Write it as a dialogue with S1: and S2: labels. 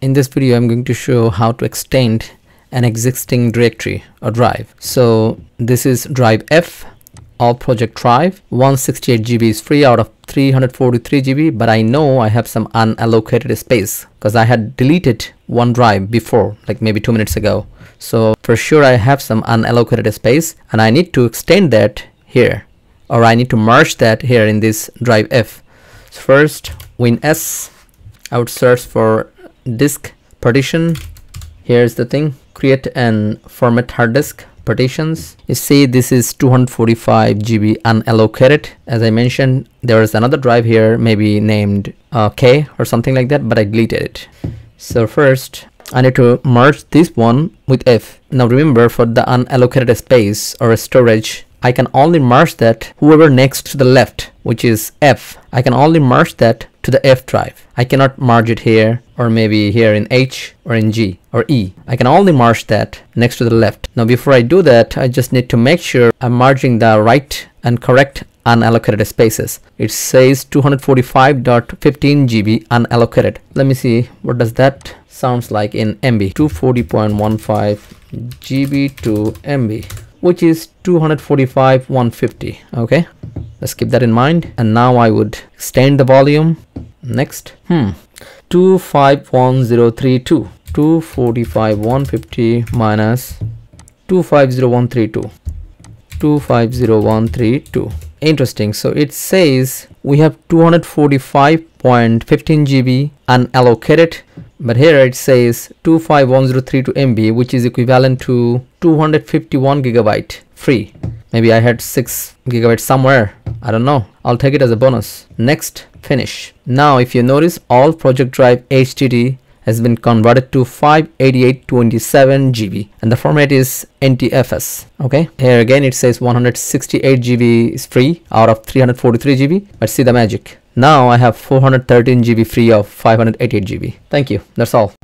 S1: in this video I'm going to show how to extend an existing directory or drive. So this is drive F all project drive 168 GB is free out of 343 GB but I know I have some unallocated space because I had deleted one drive before like maybe two minutes ago. So for sure I have some unallocated space and I need to extend that here or I need to merge that here in this drive F. So first win S. I would search for disk partition. Here's the thing. Create and format hard disk partitions. You see this is 245 GB unallocated. As I mentioned there is another drive here maybe named uh, K or something like that but I deleted it. So first I need to merge this one with F. Now remember for the unallocated space or storage I can only merge that whoever next to the left which is F. I can only merge that to the F drive. I cannot merge it here or maybe here in H or in G or E. I can only merge that next to the left. Now before I do that I just need to make sure I'm merging the right and correct unallocated spaces. It says 245.15 GB unallocated. Let me see what does that sounds like in MB 240.15 GB to MB which is 245 150 okay let's keep that in mind. And now I would extend the volume. Next. Hmm. 251032 245 150 minus 250132 250132 interesting. So it says we have 245.15 GB unallocated but here it says 251032 MB which is equivalent to 251 gigabyte free maybe I had 6 gigabytes somewhere. I don't know. I'll take it as a bonus. Next finish. Now if you notice all project drive HDD has been converted to 58827 GB and the format is NTFS okay? Here again it says 168 GB is free out of 343 GB but see the magic. Now I have 413 GB free of 588 GB thank you. That's all